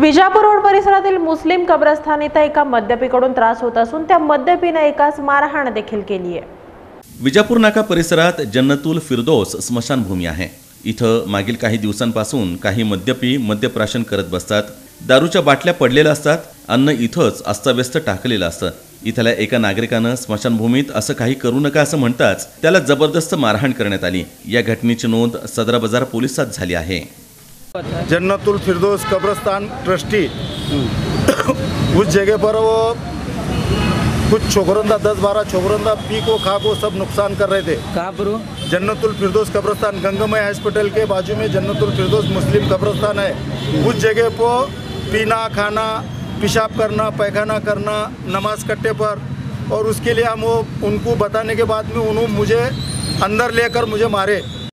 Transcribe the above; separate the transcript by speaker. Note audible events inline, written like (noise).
Speaker 1: Vijapur road परिसरातील मुस्लिम कब्रस्थान इथं एका मद्यपीकडून त्रास होत असून त्या मद्यपीनं एकाच मारहाण देखील केली आहे.
Speaker 2: विजापूर नाका परिसरात जन्नतुल फिरदोस स्मशानभूमी आहे. इथं मागील काही दिवसांपासून काही मद्यपी मद्यप्राशन करत बसतात. दारूच्या बाटल्या पडलेल्या असतात. अन्न इथंच अस्ताव्यस्त टाकलेलं असतं. इथल्या एका नागरिकानं स्मशानभूमीत असं काही करू नका असं म्हणताच त्याला जबरदस्त मारहाण करण्यात आली. या घटनेची नोंद सदरा बाजार पोलिसात झाली आहे.
Speaker 3: जन्नतुल फिरदौस कब्रस्तान ट्रस्टी। (coughs) उस जगह पर वो कुछ छोकरंदा दस बारह छोकरंदा पी को खा को सब नुकसान कर रहे थे।
Speaker 4: कहाँ पर
Speaker 3: जन्नतुल फिरदौस कब्रस्तान गंगामय हॉस्पिटल के बाजू में जन्नतुल फिरदौस मुस्लिम कब्रस्तान है। उस जगह पर पीना खाना पेशाब करना पैखाना करना नमाज़ कट्टे पर और उसके लिए हम वो उनको बताने के बाद में उन्होंने मुझे अंदर लेकर मुझे मारे।